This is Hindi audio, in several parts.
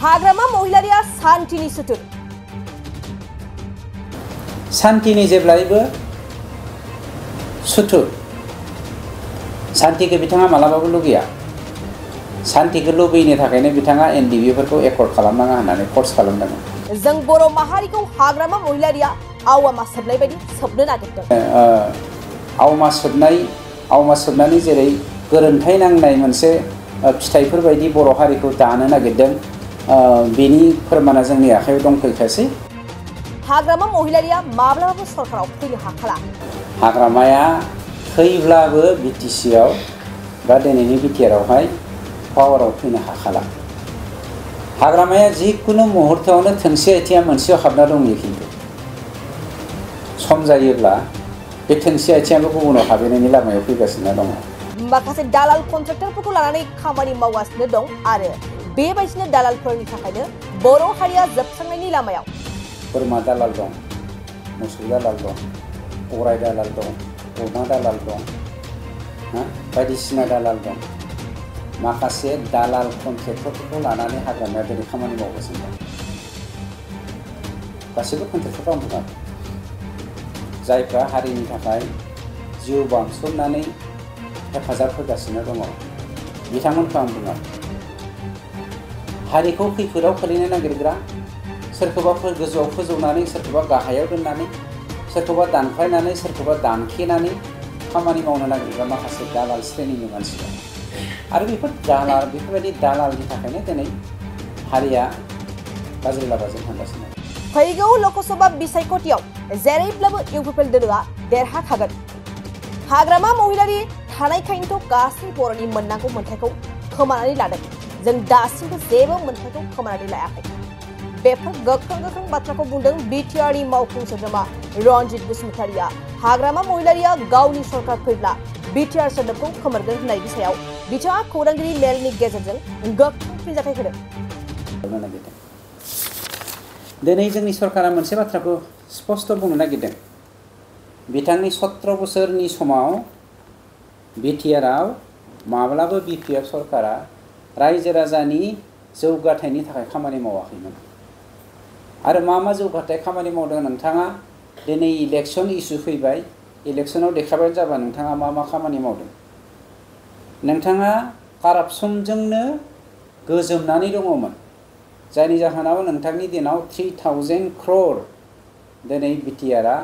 हाग्रामा महिलारिया सान्थिनि सुथुर सान्थिनि जेब्लायबो सुथुर। सान्थिखौ बिथाङा मालाबाबो लुगैया। सान्थिखौ लुबैनो थाखायनो बिथाङा एन डि एकर्ड खालामनाङा होननानै फर्स खालामदोंमोन। जों बर' माहारिखौ हाग्रामा महिलारिया आवामा सोबनाय बायदि सोबनो नागिरदों। आवमा सोबनाय आवमा सोबनानै जेरै गोरोन्थाइ नांनाय मोनसे ओ, फिथाइफोर बायदि बर' हारिखौ दानो नागिरदों। बेनि फोरमाना जोंनि आखायाव दंफैखासै। हाग्रामा महिलारिया माब्लाबाबो सरकाराव फैनो हाखाला। हाग्रामाया थैब्लाबो बि टि सिआव बा दिनैनि बिटिआरआवहाय पावाराव फैनो हाखाला। हाग्रामाया जिखुनु मुहुर्तआवनो थोंसे आथिङा मोनसेयाव हाबना दंयो खिन्थु। सम जायोब्ला बे थोंसे आथिङाबो गुबुनाव हाबहैनायनि लामायाव फैगासिनो दङ। माखासे दालाल कन्ट्रेक्टरफोरखौ लानानै खामानि मावगासिनो दं आरो बेबायदिनो दालालफोरनि थाखायनो हारिया जोबस्रांनायनि लामायाव। बोरमा दालाल दं, मोसौ दालाल दं, गराय दालाल दं, अमा दालाल दं बायदिसिना दालाल दं। माखासे दालाल कन्ट्रेक्टरफोरखौ लानानै हाग्रामाया दिनै खामानि मावगासिनो दं गासैबो कन्ट्रेक्टरखौ आं बुङाखै जायफ्रा हारिनि थाखाय जिउ बांसोमनानै हेफाजाब होगासिनो दङ, बिथांमोनखौ आं बुङाखै हारिखौ खैफोदाव खोलैनो नागिरग्रा, सोरखौबा गोजौआव फोजौनानै, सोरखौबा गाहायाव दोननानै, सोरखौबा दानख्लायनानै, सोरखौबा दानखेनानै खामानि मावनो नागिरग्रा माखासे दालाल श्रेणिनि मानसि दं। आरो बेफोर दालाल, बेफोरबायदि दालालनि थाखायनो दिनै हारिया गाज्रि लामाजों थांगासिनो फैगौ लकसभा बिसायख'थियाव जेरैब्लाबो इउ पि पि एल दोलोआ देरहाखागोन। हाग्रामा महिलारि थानायखायनोथ' गासै बर'नि मोननांगौ मोन्थायखौ खोमानानै लादों। जों दासिमबो जेबो मोन्थायखौ खोमानानै लायाखै बेफोर गोख्रों गोख्रों बाथ्राखौ बुंदों बिटिआरनि मावफुं सोद्रोमा रनजित बसुमतारिया हाग्रामा महिलारिया गावनि सरकार फैब्ला बिटिआर सोदोबखौ खोमोरगोन होननायनि सायाव बिथाङा खौरांगिरि मेलनि गेजेरजों गोख्रों फिनजाथाय होदों दिनै जोंनि सरकारा मोनसे बाथ्राखौ स्पस्त बुंनो सत्र बोसोरनि समाव बिटिआरआव माब्लाबो सरकारा रायजो राजानि जौगाथायनि थाखाय खामानि मावाखैमोन। आरो मा मा जौगाथाय खामानि मावदों नोंथाङा? दिनै इलेक्सन इसु फैबाय इलेक्सनाव देखायबानो जाबाय नोंथाङा मा मा खामानि मावदों। नोंथाङा कारापसनजोंनो गोजोमनानै दङमोन, जायनि जाहोनाव नोंथांनि दिनाव थ्रि थावजेन्ड क्रर दिनै बिटिआरआ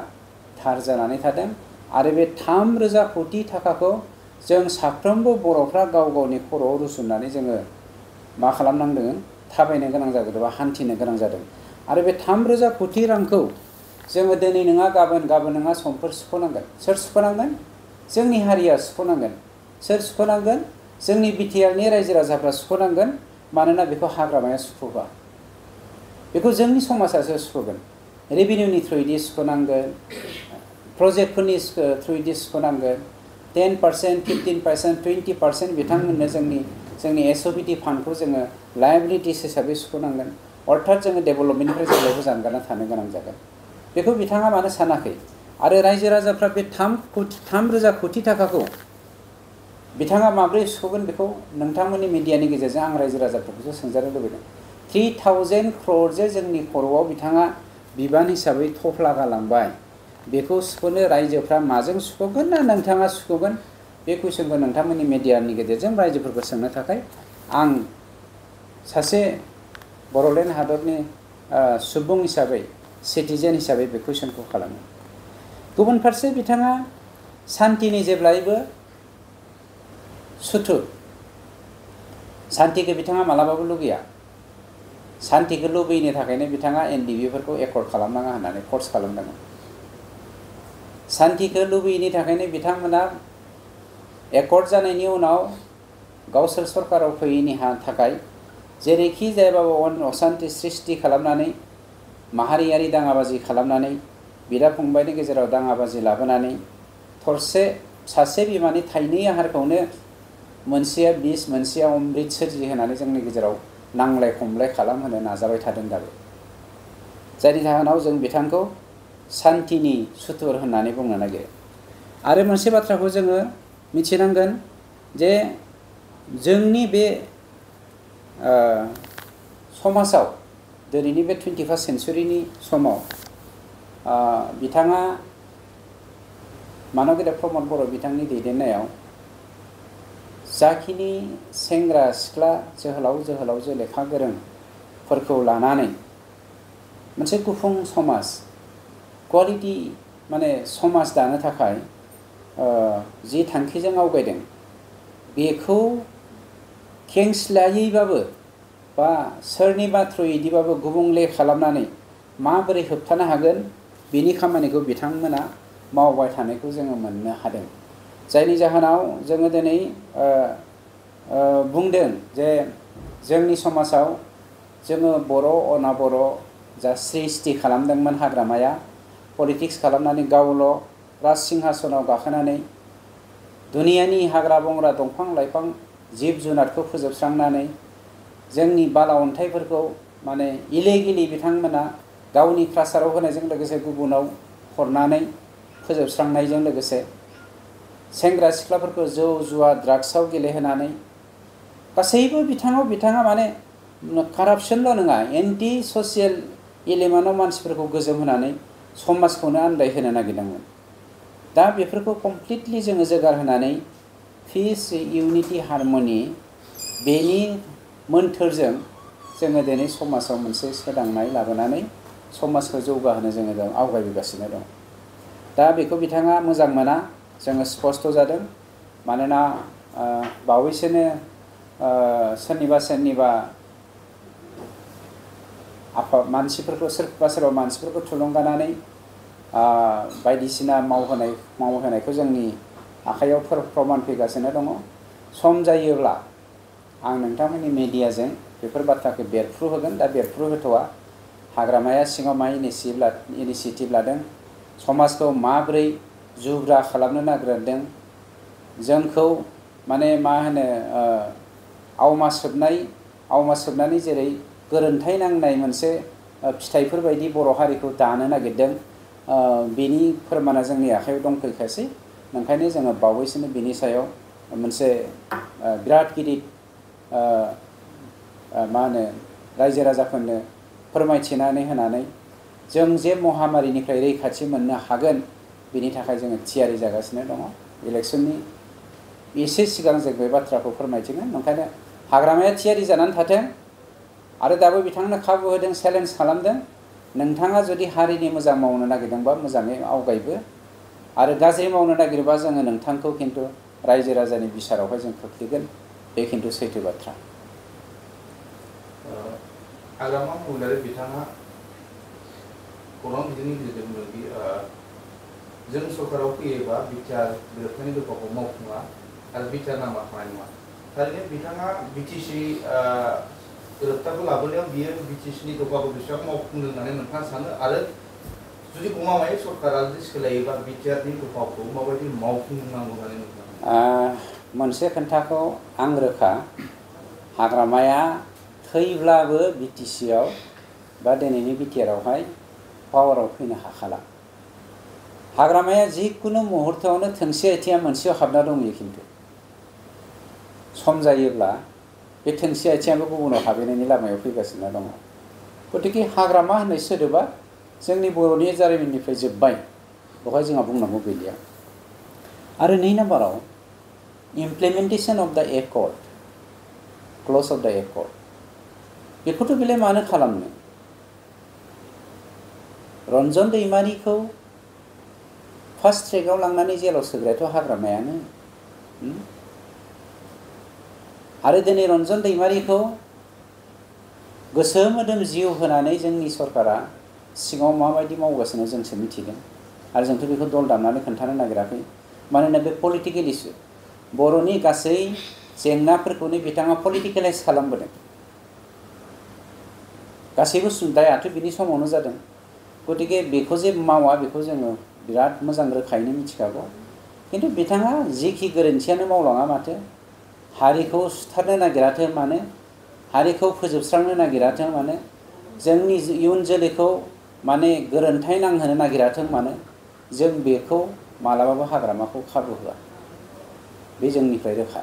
थार जानानै थादों, आरो बे थाम रोजा कोटि थाखाखौ जों साफ्रोमबो बर'फ्रा गाव गावनि खर'आव रुजुननानै जोङो मा खालामनांदों? थाबायनो गोनां जादों बा हान्थिनो गोनां जादों। आरो बे थाम रोजा कोटि रांखौ जोङो दिनै नङा गाबोन गाबोन नङा समफोर सुख'नांगोन। सोर सुख'नांगोन? जोंनि हारिया सुख'नांगोन। सोर सुख'नांगोन? जोंनि बिटिआरनि रायजो राजाफ्रा सुख'नांगोन मानोना बेखौ हाग्रामाया सुख'बा बेखौ जोंनि समाजासो सुख'गोन। रेभिनिउनि थ्रुयैदि सुख'नांगोन, प्रजेक्टफोरनि थ्रुयैदि सुख'नांगोन। Ten percent fifteen percent twenty percent बिथांमोननो जोंनि जोंनि एसअबिटि फान्डखौ जोङो लायाबिलिटिस हिसाबै सुख'नांगोन। अर्थात जोङो डेभेलपमेन्टनिफ्राय जेब्लायबो जानगारना थानो गोनां जागोन। बेखौ बिथाङा मानो सानाखै? आरो रायजो राजाफ्रा बे थाम कोटि, थाम रोजा कोटि थाखाखौ बिथाङा माब्रै सुख'गोन बेखौ नोंथांमोननि मिडियानि गेजेरजों आं रायजो राजाफोरखौसो सोंजानो लुबैदों। थ्रि थावजेन्ड क्रर जे जोंनि खर'आव बिथाङा बिबान हिसाबै थफ्ला गालांबाय। बेखौ सुख'नो रायजोफ्रा माजों सुख'गोन ना नोंथाङा सुख'गोन? बे कुइसनखौ नोंथांमोननि मिडियानि गेजेरजों रायजोफोरखौ सोंनो थाखाय आं सासे बड'लेण्ड हादरनि सुबुं हिसाबै, सिटिजेन हिसाबै बे कुइसनखौ खालामो। गुबुन फारसे बिथाङा सान्थिनि जेब्लायबो सुथुर। सान्थिखौ बिथाङा मालाबाबो लुगैया। सान्थिखौ लुबैनो थाखायनो बिथाङा एन डि बिफोरखौ एकर्ड खालामनाङा होननानै फर्स खालामदोंमोन। सान्थिखौ लुबैयैनि थाखायनो बिथांमोना एकर्ड जानायनि उनाव गावसोर सरकाराव फैयैनि थाखाय जेरैखि जायाबाबो अन असान्थि सृष्टि खालामनानै, माहारियारि दाङाबाजि खालामनानै बिदा फंबायनि गेजेराव दाङाबाजि लाबोनानै, थरसे सासे बिमानि थाइनै आहारखौनो मोनसेया बिस, मोनसेया अमृत सोरजिहोनानै जोंनि गेजेराव नांलाय खमलाय खालामहोनो नाजाबाय थादों दाबो। जायनि जाहोनाव जों बिथांखौ सान्थिनि सुथुर होननानै बुंनो नागिरो आरो मोनसे बाथ्राखौ जोङो मिथिनांगोन जे जोंनि बे ओ, समाजाव दिनैनि बे टुइन्टि फार्स्ट सेन्सुरिनि समाव ओ बिथाङा मानगेदा प्रमद बर' बिथांनि दैदेननायाव जाखिनि सेंग्रा सिख्ला जोहोलाव जोहोलावजो लेखा गोरोंफोरखौ लानानै मोनसे गुफुं समाज क्वालिटि माने समाज दानो थाखाय ओ जि थांखिजों आवगायदों बेखौ खेंस्लायैबाबो बा सोरनिबा थ्रुयै इदिबाबो गुबुंले खालामनानै माबोरै होबथानो हागोन बेनि खामानिखौ बिथांमोना मावबाय थानायखौ जोङो मोननो हादों जायनि जाहोनाव जोङो दिनै ओ ओ बुंदों जे जोंनि समाजाव जोङो बर' अना बर' जा सृष्टि खालामदोंमोन हाग्रामाया पलिटिक्स गावल' राज सिंहासनाव गाखोनानै दुनियानि हाग्रा बंग्रा दंफां लाइफां जिब जुनारखौ फोजोबस्रांनानै जोंनि बाला अन्थाइफोरखौ माने इलेगेलि बिथांमोना गावनि क्रासाराव होनायजों लोगोसे गुबुनाव हरनानै फोजोबस्रांनायजों लोगोसे सेंग्रा सिख्लाफोरखौ जौ, जुवा, ड्राग्सआव गेलेहोनानै गासैबो बिथाङाव बिथाङा माने कारापसनल' नङा एन्टि ससियेल एलिमेन्टआव मानसिफोरखौ गोजोम होनानै समाजखौनो आन्दायहोनो नागिरदोंमोन। दा बेफोरखौ कमप्लिटलि जोङो जोगार होनानै पिस इउनिटि हारमनि बेनि मोन्थोरजों जोङो दिनै समाजाव मोनसे सोदांनाय लाबोनानै समाजखौ जौगाहोनो जोङो आवगायबोगासिनो दं। दा बेखौ बिथाङा मोजां मोना जोङो स्पस्त' जादों। मानोना बावैसोनो सोरनिबा सोरनिबा आफा मानसिफोरखौ सोरबा सोरबा मानसिफोरखौ थुलुंगानानै बायदिसिना मावहोनाय, मावहोनायखौ जोंनि आखाइयाव प्रमान फैगासिनो दङ। सम जायोब्ला आं नोंथांमोननि मेडियाजों बेफोर बाथ्राखौ बेरफ्रु होगोन दा बेरफ्रु होथ'वा हाग्रामाया सिङाव मा इनिसियेटिभ लादों? समाजखौ माबोरै जुब्रा खालामनो नागिरदों? जोंखौ माने मा होनो आवमा सोबनाय, आवमा सोबनानै जेरै गोरोन्थाइ नांनाय मोनसे फिथाइफोर बायदि बर' हारिखौ दानो नागिरदों। बेनि फोरमाना जोंनि आखाइयाव दंफैखासै। ओंखायनो जोङो बावैसोनो बिनि सायाव मोनसे बिराद गिदिर मा होनो, रायजो राजाफोरनो फोरमायथिनानै होनानै जों जे महामारिनिफ्राय रैखाथि मोननो हागोन, बेनि थाखाय जोङो थियारि जागासिनो दङ। इलेक्सननि एसे सिगां जों बे बाथ्राखौ फोरमायथिगोन। ओंखायनो हाग्रामाया थियारि जानानै थाथों। आरो दाबो बिथांनो खाबु होदों चेलेन्ज खालामदों। नोंथाङा जुदि हारिनि मोजां मावनो नागिरदोंबा मोजाङै आवगायबो। आरो गाज्रि मावनो नागिरोबा जोङो नोंथांखौ खिन्थु रायजो राजानि बिसारावहाय जों खोख्लैगोन। बे खिन्थु सैथो बाथ्रा। हाग्रामा महिलारि बिथाङा खौरां बिजोंनि गेजेरजों जों सरकाराव फैयोबा बिटिआर मावफुङा आरो बिटिआर नामा नङा। थारैनो बिथाङा बिटिसि गोरोबथाखौ लाबोनायाव बियो बिटिसिनि दफाखौ बेसेबां मावफुंदों होननानै नोंथाङा सानो आरो जुदि गमामायै सरकारा जुदि सोलायोबा बिटिआरनि दफाखौ माबायदि मावफुंनांगौ होननानै नोंथाङा मोनसे खोन्थाखौ आं रोखा। हाग्रामाया थैब्लाबो बिटिसिआव बा दिनैनि बिटिआरआवहाय पावाराव फैनो हाखाला। हाग्रामाया जिखुनु मुहुर्तआवनो थोंसे आथिङा मोनसेयाव हाबना दंयो खिन्थु। सम जायोब्ला बे थोंसे आथिङाबो गुबुनाव हाबहैनायनि लामायाव फैगासिनो दङ। गतिके हाग्रामा होननाय सोदोबा जोंनि बर'नि जारिमिननिफ्राय जोब्बाय। बेवहाय जोंहा बुंनांगौ गैलिया। आरो नै नाम्बाराव implementation of the accord clause of the accord बेखौथ' बेलाय मानो खालामनो? रन्जन दैमारिखौ फार्स्ट ट्रेकआव लांनानै जेलाव सोग्रायाथ' हाग्रामायानो। आरो दिनै रन्जन दैमारिखौ गोसो मोदोम जिउ होनानै जोंनि सरकारा सिङाव माबायदि मावगासिनो जोंसो मिथिदों आरो जोंथ' बेखौ दल दामनानै खोन्थानो नागिराखै। मानोना बे पलिटिकेल इसु बर'नि गासै जेंनाफोरखौनो बिथाङा पलिटिकेलाइज खालामबोदों। गासैबो दायाथ' बिनि समावनो जादों। गतिके बेखौ जे मावा बेखौ जोङो बिराद मोजां रोखायैनो मिथिखागौ। खिन्थु बिथाङा जिखि गोरोन्थियानो मावलाङा माथो। हारिखौ सुथारनो नागिराथों मानो, हारिखौ फोजोबस्रांनो नागिराथों मानो, जोंनि इयुन जोलैखौ माने गोरोन्थाइ नांहोनो नागिराथों मानो, जों बेखौ मालाबाबो हाग्रामाखौ खाबु होआ। बे जोंनिफ्राय रोखा।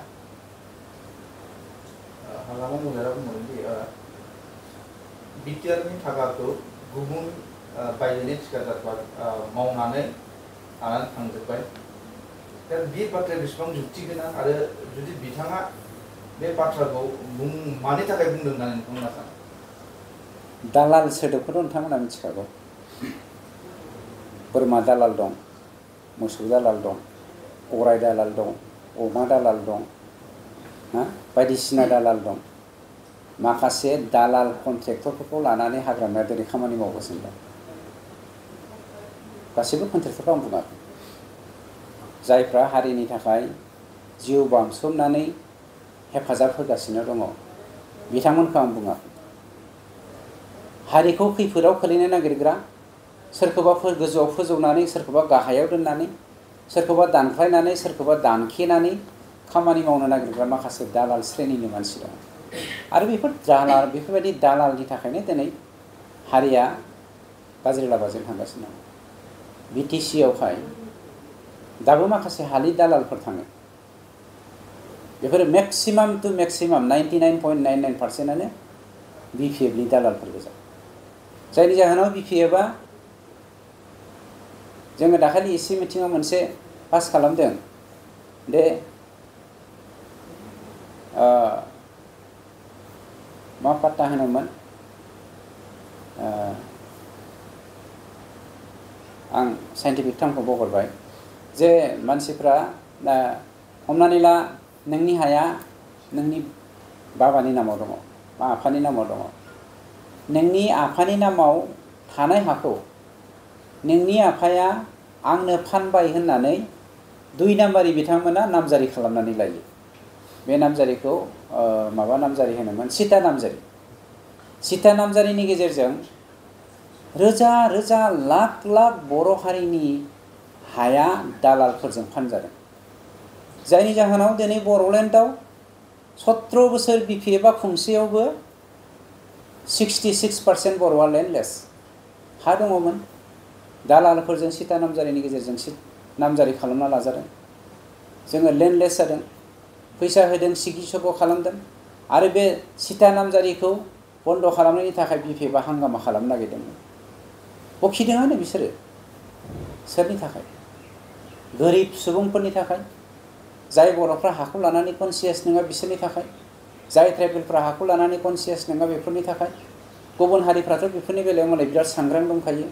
हाग्रामा बिटिआरनि थाखाखौ गुबुन बायजोनि थिखादारफ्रा मावनानै थांजोब्बाय। दा बे बाथ्राया बेसेबां जुक्ति गोनां आरो जुदि बिथाङा बे बाथ्राखौ बुं मानि थाखाय बुंदों होननानै नोंथांमोना सानो दालाल सोदोबखौथ' नोंथांमोना मिथिखागौ बोरमा दालाल दं मोसौ दालाल दं गराय दालाल दं अमा दालाल दं ना बायदिसिना दालाल दं माखासे दालाल कन्ट्रेक्टरफोरखौ लानानै हाग्रामाया दिनै खामानि मावगासिनो दं गासैबो कन्ट्रेक्टरखौ आं बुङाखै जायफ्रा हारिनि थाखाय जिउ बामसोमनानै हेफाजाब होगासिनो दङ। बिथांमोनखौ आं बुङाखै हारिखौ खैफोदाव खोलैनो नागिरग्रा, सोरखौबा गोजौआव फोजौनानै, सोरखौबा गाहायाव दोननानै, सोरखौबा दानख्लायनानै, सोरखौबा दानखेनानै खामानि मावनो नागिरग्रा माखासे दालाल श्रेणिनि मानसि दङ आरो बेफोर दालाल, बेफोरबायदि दालालनि थाखायनो दिनै हारिया गाज्रि लामाजों थांगासिनो दं। बि टि सि दाबो माखासे हालि दालालफोर थाङो। बेफोरो maximum to maximum ninety nine point nine nine पार्सेन्टआनो B P एफनि दालालफोर गोजा। जायनि जाहोनाव बि पि एफआ जोङो दाखालि एसे मिटिङाव मोनसे पास खालामदों दे मा पात्ता होनोमोन? आं साइन्टिफिक टार्मखौ बावगारबाय। जे मानसिफ्रा हमनानै ला नोंनि हाया नोंनि बाबानि नामाव दङ बा आफानि नामाव दङ। नोंनि आफानि नामाव थानाय हाखौ नोंनि आफाया आंनो फानबाय होननानै दुइ नाम्बारि बिथांमोना नामजारि खालामनानै लायो। बे नामजारिखौ माबा नामजारि होनोमोन? सिटा नामजारि। सिटा नामजारिनि गेजेरजों रोजा रोजा लाख लाख बर' हारिनि हाया दालालफोरजों फानजादों जायनि जाहोनाव दिनै बर'लेण्डआव सत्र बोसोर बि पि एफआ खुंसेयावबो सिक्सटि सिक्स पार्सेन्ट बर'आ लेन्डलेस हा दङमोन दालालफोरजों सिटा नामजारिनि गेजेरजों नामजारि खालामना लाजादों जोङो लेन्डलेस जादों फैसा होदों सिकित्सक खालामदों आरो बे सिटा नामजारिखौ बन्द खालामनायनि थाखाय बि पि एफआ हांगामा खालामनो नागिरदोंमोन बखिदोंआनो बिसोरो सोरनि थाखाय गोरिब सुबुंफोरनि थाखाय, जाय बर'फ्रा हाखौ लानानै कनसियास नङा बिसोरनि थाखाय, जाय ट्राइबेलफ्रा हाखौ लानानै कनसियास नङा बेफोरनि थाखाय, गुबुन हारिफ्राथ' बेफोरनि बेलायाव मालाय बिराद सांग्रां दंखायो।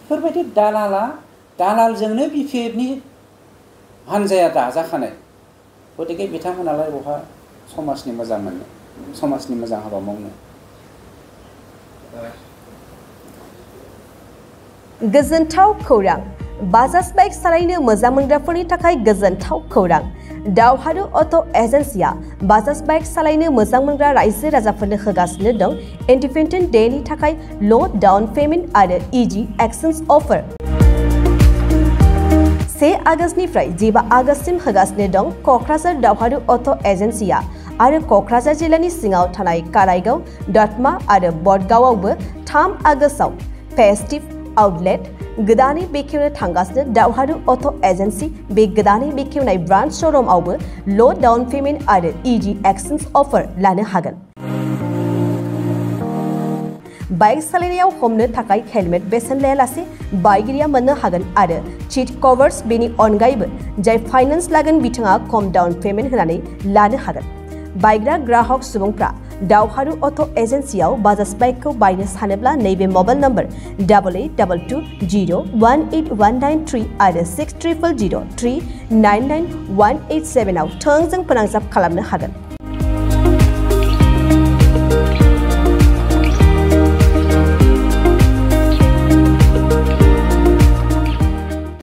बेफोरबायदि दालाला, दालालजोंनो बि पि एफनि हान्जाया दाजाखानाय। गतिके बिथांमोनालाय बहा समाजनि मोजां मोननो समाजनि मोजां हाबा मावनो? गोजोनथाव खौरां। बाजाज बाइक सालायनो मोजां मोनग्राफोरनि थाखाय गोजोनथाव खौरां दावहारु अट' एजेन्सिया बाजाज बाइक सालायनो मोजां मोनग्रा रायजो राजाफोरनो होगासिनो दं इन्डिपेन्डेन्ट डेनि थाखाय ल' डाउन पेमेन्ट आरो इजि एक्सचेन्ज अफार से आगष्टनिफ्राय जिबा आगष्टसिम होगासिनो दं क'क्राझार दावहारु अट' एजेन्सिया आरो क'क्राझार जिल्लानि सिङाव थानाय काराइगाव दतमा आरो बडगावआवबो थाम आगष्टआव फेस्टिभ आउटलेट ගදානී බික්කවන ටංගස්න ඩවහඩු ඔොතෝ ඇජන්සි බික් ගදානී බික්කවනයි බ්‍රන්් ෝරෝම් අවබ ලෝ ඩවන් ෆිමෙන් අඩ EGක්න්ස් ඔෆර් ලන හගන්. බයික් සලනයාව හොම්න තකයි හෙල්මෙට් බෙසන් ලෑ ලසේ බයිගිරිය මන්න හගන් අඩ චිට් කොවර්ස් බිනි ඔන්ගයිබ ජයි ෆයිනන්ස් ලගන් විටඟා කොම් ඩවන් ෆෙමෙන් හනේ ලාන හගන්. බයිග්‍රා ග්‍රහොක් සුබං ප්‍රා दावहारु अट' एजेन्सियाव बाजाज बाइकखौ बायनो सानोब्ला नैबे mobile number double eight double two zero' one eight one nine three आरो six triple zero' three nine nine one eight सेभेनाव थोंजों फोनांजाब खालामनो हागोन।